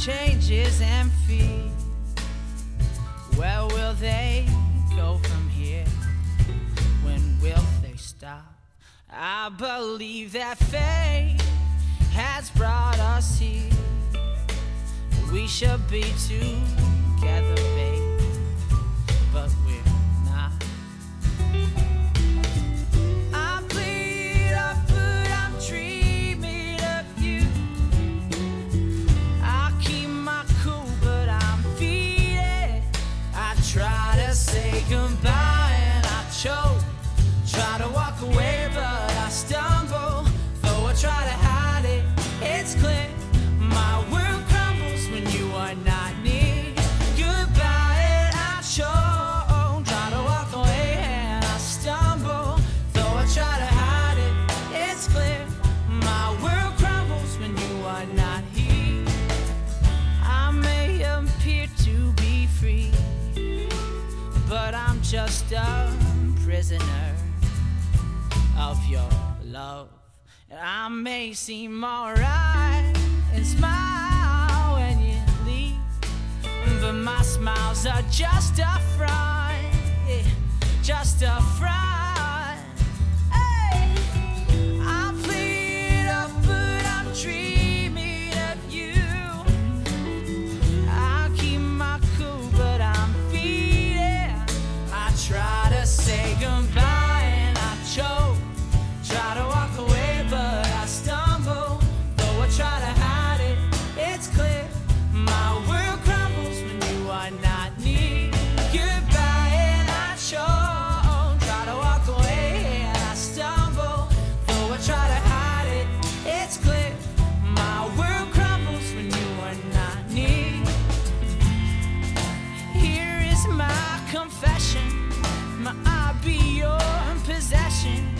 changes and feet. Where will they go from here? When will they stop? I believe that fate has brought us here. We should be together, try to say goodbye and I choke. Try to walk away, but I stumble. Though I try to hide it, it's clear. My world crumbles when you are not near. Goodbye and I choke. Try to walk away and I stumble. Though I try to hide it, it's clear. My world crumbles when you are not here. I may appear to be free, but I'm just a prisoner of your love. And I may seem alright and smile when you leave, but my smiles are just a front, yeah, just a front. passion